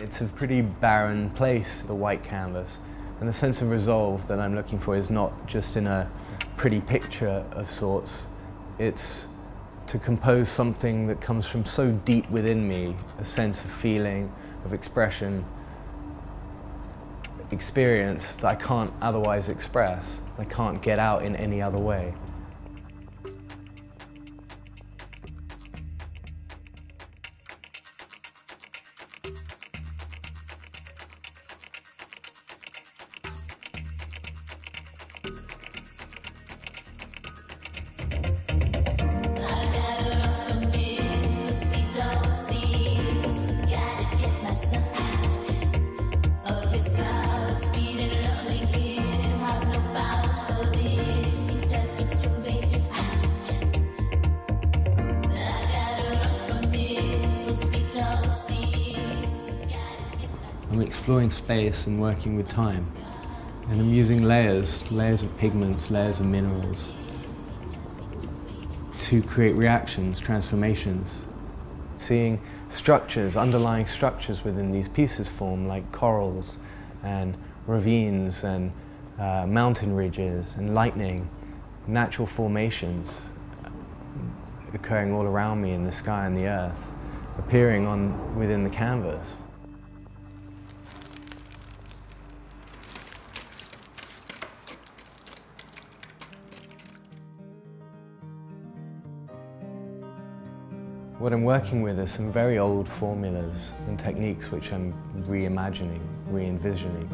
It's a pretty barren place, the white canvas, and the sense of resolve that I'm looking for is not just in a pretty picture of sorts, it's to compose something that comes from so deep within me, a sense of feeling, of expression, experience that I can't otherwise express, I can't get out in any other way. I'm exploring space and working with time. And I'm using layers, layers of pigments, layers of minerals to create reactions, transformations. Seeing structures, underlying structures within these pieces form like corals and ravines and uh, mountain ridges and lightning, natural formations occurring all around me in the sky and the earth, appearing on within the canvas. What I'm working with are some very old formulas and techniques which I'm reimagining, re-envisioning.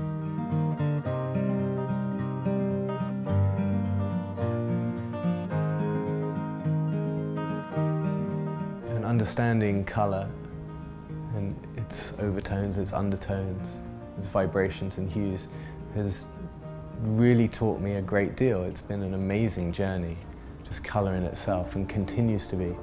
And understanding colour and its overtones, its undertones, its vibrations and hues has really taught me a great deal. It's been an amazing journey, just colour in itself and continues to be.